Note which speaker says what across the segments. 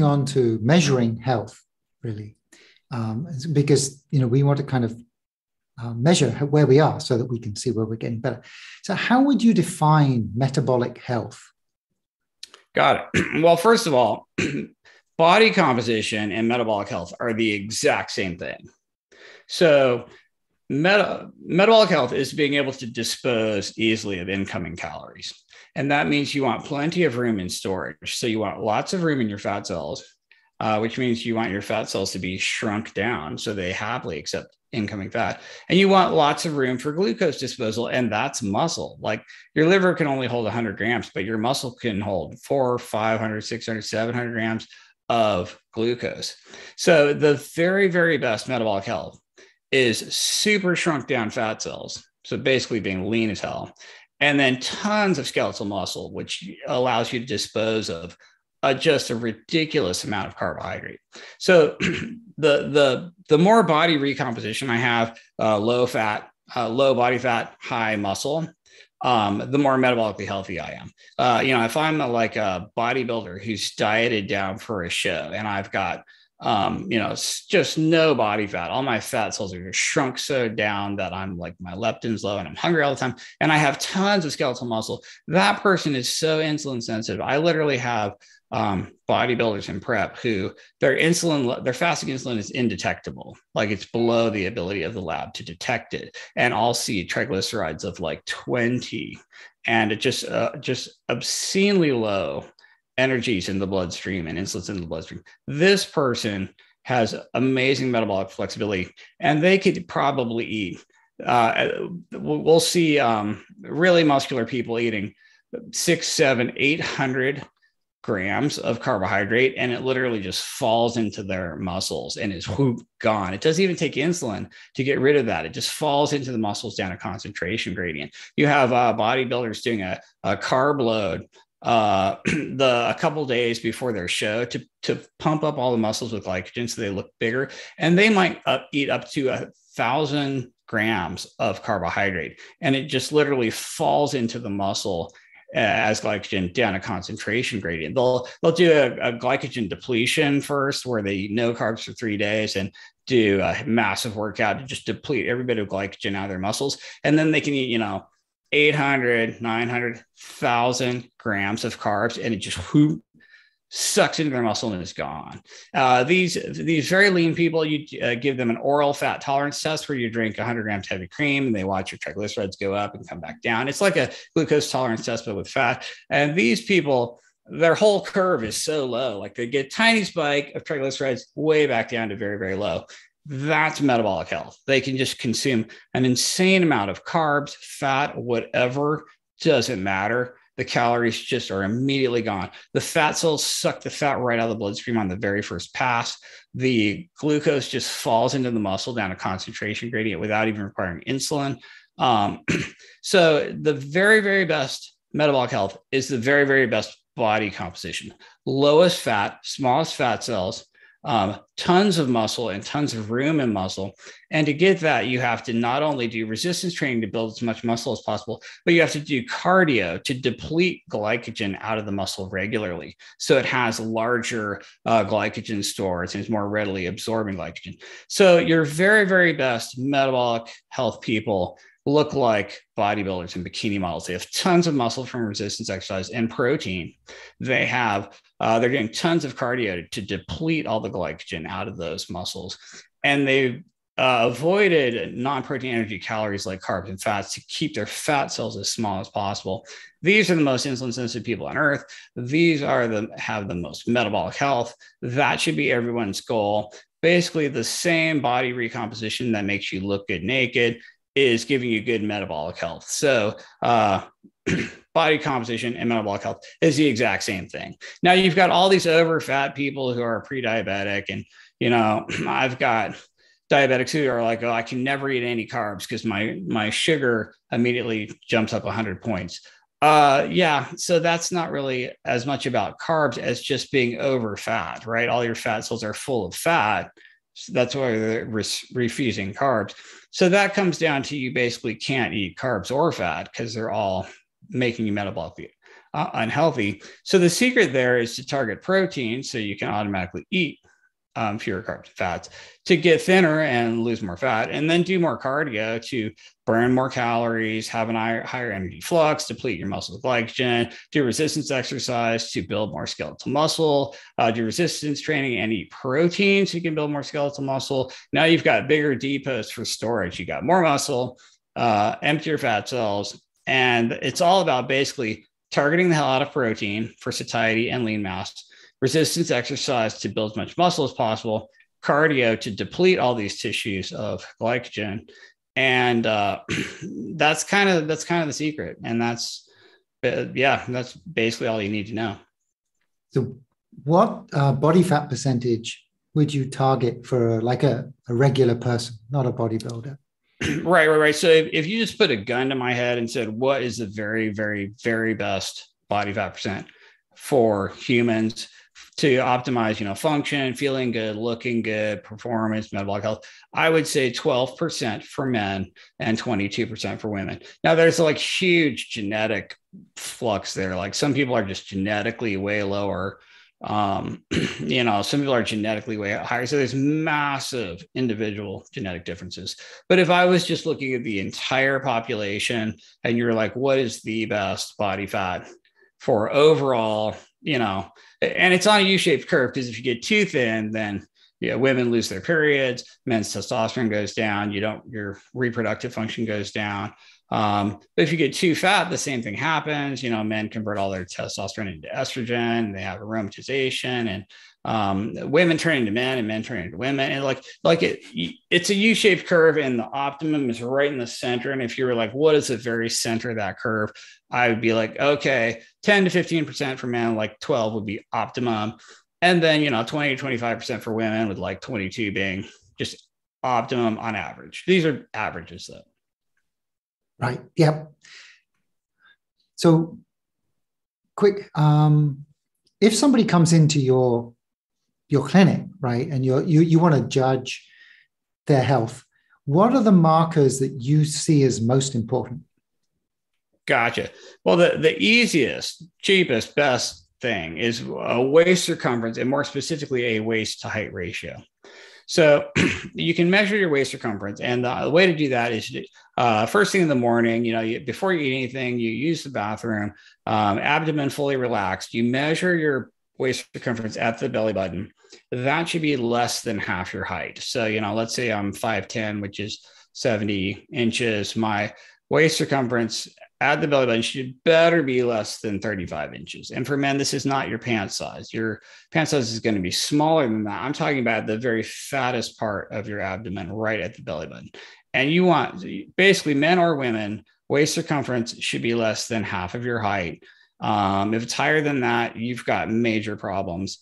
Speaker 1: moving on to measuring health, really, um, because you know we want to kind of uh, measure where we are so that we can see where we're getting better. So, how would you define metabolic health?
Speaker 2: Got it. Well, first of all, body composition and metabolic health are the exact same thing. So, meta- metabolic health is being able to dispose easily of incoming calories. And that means you want plenty of room in storage. So, you want lots of room in your fat cells, uh, which means you want your fat cells to be shrunk down so they happily accept incoming fat. And you want lots of room for glucose disposal, and that's muscle. Like your liver can only hold 100 grams, but your muscle can hold four, 500, 600, 700 grams of glucose. So the very, very best metabolic health is super shrunk down fat cells. So basically being lean as hell. And then tons of skeletal muscle, which allows you to dispose of uh, just a ridiculous amount of carbohydrate. So the the the more body recomposition I have, uh, low fat, uh, low body fat, high muscle, um, the more metabolically healthy I am. Uh, you know, if I'm a, like a bodybuilder who's dieted down for a show and I've got um, you know, just no body fat. All my fat cells are shrunk so down that I'm like my leptin's low and I'm hungry all the time. And I have tons of skeletal muscle. That person is so insulin sensitive. I literally have um, bodybuilders in prep who their insulin, their fasting insulin is indetectable, like it's below the ability of the lab to detect it. And I'll see triglycerides of like 20, and it just uh, just obscenely low energies in the bloodstream and insulin's in the bloodstream. This person has amazing metabolic flexibility, and they could probably eat. Uh, we'll see um, really muscular people eating six, seven, eight hundred grams of carbohydrate and it literally just falls into their muscles and is whoop, gone. It doesn't even take insulin to get rid of that. It just falls into the muscles down a concentration gradient. You have uh, bodybuilders doing a, a carb load uh, the a couple days before their show to to pump up all the muscles with glycogen so they look bigger, and they might up, eat up to a thousand grams of carbohydrate, and it just literally falls into the muscle as glycogen down a concentration gradient. They'll they'll do a, a, glycogen depletion first, where they no carbs for three days and do a massive workout to just deplete every bit of glycogen out of their muscles, and then they can eat, you know, 800, 900,000 grams of carbs, and it just whoop, sucks into their muscle and is gone. Uh, these these very lean people, you uh, give them an oral fat tolerance test where you drink 100 grams heavy cream and they watch your triglycerides go up and come back down. It's like a glucose tolerance test but with fat. And these people, their whole curve is so low, like they get tiny spike of triglycerides way back down to very very low. That's metabolic health. They can just consume an insane amount of carbs, fat, whatever, doesn't matter the calories just are immediately gone. The fat cells suck the fat right out of the bloodstream on the very first pass. The glucose just falls into the muscle down a concentration gradient without even requiring insulin. Um, so, the very, very best metabolic health is the very, very best body composition lowest fat, smallest fat cells, um, tons of muscle and tons of room in muscle. And to get that, you have to not only do resistance training to build as much muscle as possible, but you have to do cardio to deplete glycogen out of the muscle regularly. So it has larger uh, glycogen stores and is more readily absorbing glycogen. So your very, very best metabolic health people look like bodybuilders and bikini models. They have tons of muscle from resistance exercise and protein. They have uh, they're doing tons of cardio to, deplete all the glycogen out of those muscles, and they've uh, avoided non-protein energy calories like carbs and fats to keep their fat cells as small as possible. These are the most insulin sensitive people on earth. These are the have the most metabolic health. That should be everyone's goal. Basically, the same body recomposition that makes you look good naked is giving you good metabolic health. So, uh, body composition and metabolic health is the exact same thing. Now, you've got all these over fat people who are pre diabetic, and, you know, I've got diabetics who are like, oh, I can never eat any carbs because my my sugar immediately jumps up 100 points. Uh, yeah, so that's not really as much about carbs as just being over fat, right? All your fat cells are full of fat. So that's why they're re- refusing carbs. So that comes down to you basically can't eat carbs or fat because they're all making you metabolically uh, unhealthy. So the secret there is to target protein so you can automatically eat um, fewer carbs and fats to get thinner and lose more fat, and then do more cardio to burn more calories, have an higher, higher energy flux, deplete your muscle glycogen, do resistance exercise to build more skeletal muscle, uh, do resistance training and eat protein so you can build more skeletal muscle. Now you've got bigger depots for storage. You got more muscle, uh, empty your fat cells, and it's all about basically targeting the hell out of protein for satiety and lean mass resistance exercise to build as much muscle as possible, cardio to deplete all these tissues of glycogen, and uh, that's kind of that's kind of the secret, and that's uh, yeah, that's basically all you need to know.
Speaker 1: So, what uh, body fat percentage would you target for like a, a regular person, not a bodybuilder?
Speaker 2: right, right, right. So if, if you just put a gun to my head and said, what is the very, very, very best body fat percent for humans? To optimize, you know, function, feeling good, looking good, performance, metabolic health, I would say 12% for men and 22% for women. Now there's like huge genetic flux there. Like some people are just genetically way lower. Um, you know, some people are genetically way higher. So there's massive individual genetic differences. But if I was just looking at the entire population and you're like, what is the best body fat for overall, you know, and it's on a U-shaped curve because if you get too thin, then women lose their periods, men's testosterone goes down, you don't your reproductive function goes down. Um, but if you get too fat, the same thing happens. You know, men convert all their testosterone into estrogen, they have aromatization, and um, women turn into men and men turn into women. And like, like it, it's a U-shaped curve, and the optimum is right in the center. And if you were like, what is the very center of that curve? I would be like, okay, 10 to 15% for men, like 12 would be optimum. And then, you know, 20 to 25% for women, with like 22 being just optimum on average. These are averages though.
Speaker 1: Right. Yep. So quick, um, if somebody comes into your your clinic, right, and you you you want to judge their health, what are the markers that you see as most important?
Speaker 2: Gotcha. Well, the, the easiest, cheapest, best thing is a waist circumference and more specifically a waist to height ratio. So you can measure your waist circumference, and the, the way to do that is uh, first thing in the morning. You know, you, before you eat anything, you use the bathroom, um, abdomen fully relaxed. You measure your waist circumference at the belly button. That should be less than half your height. So you know, let's say I'm five ten, which is seventy inches. My waist circumference at the belly button should better be less than 35 inches. And for men, this is not your pant size. Your pant size is going to be smaller than that. I'm talking about the very fattest part of your abdomen, right at the belly button. And you want basically men or women, waist circumference should be less than half of your height. Um, if it's higher than that, you've got major problems.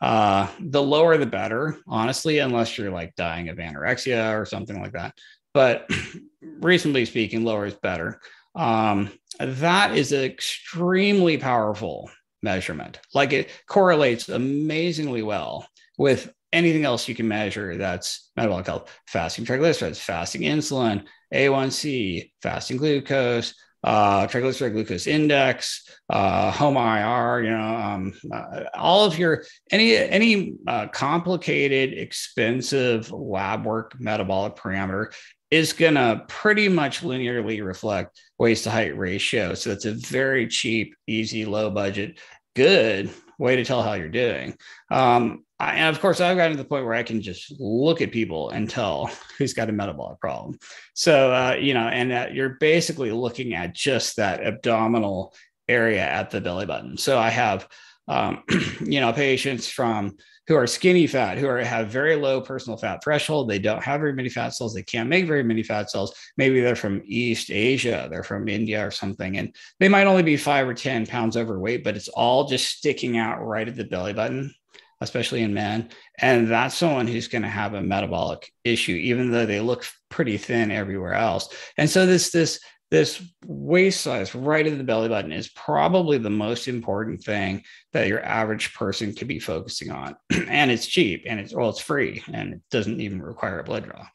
Speaker 2: Uh, the lower the better, honestly, unless you're like dying of anorexia or something like that. But reasonably speaking, lower is better um, that is an extremely powerful measurement. Like it correlates amazingly well with anything else you can measure that's metabolic health, fasting triglycerides, fasting insulin, A1C, fasting glucose, uh, triglyceride glucose index, uh, HOMA-IR, you know, um, uh, all of your any any uh, complicated, expensive lab work metabolic parameter is going to pretty much linearly reflect waist to height ratio. So it's a very cheap, easy, low budget, good way to tell how you're doing. Um, I, and of course, I've gotten to the point where I can just look at people and tell who's got a metabolic problem. So, uh, you know, and uh, you're basically looking at just that abdominal area at the belly button. So I have, um, you know, patients from who are skinny fat, who are, have very low personal fat threshold. They don't have very many fat cells. They can't make very many fat cells. Maybe they're from East Asia, they're from India or something, and they might only be five or 10 pounds overweight, but it's all just sticking out right at the belly button, especially in men. And that's someone who's going to have a metabolic issue, even though they look pretty thin everywhere else. And so this, this, this waist size right in the belly button is probably the most important thing that your average person could be focusing on and it's cheap and it's well it's free and it doesn't even require a blood draw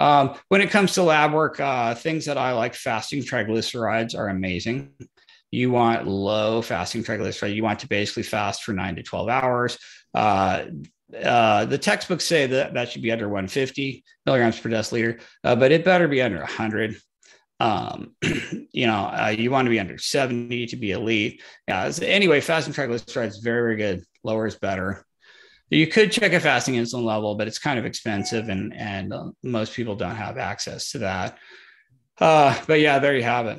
Speaker 2: um, when it comes to lab work uh, things that i like fasting triglycerides are amazing you want low fasting triglycerides. You want to basically fast for nine to 12 hours. Uh, uh, the textbooks say that that should be under 150 milligrams per deciliter, uh, but it better be under 100. Um, you know, uh, you want to be under 70 to be elite. Yeah. So anyway, fasting triglycerides very, very good. Lower is better. You could check a fasting insulin level, but it's kind of expensive, and and uh, most people don't have access to that. Uh, but yeah, there you have it.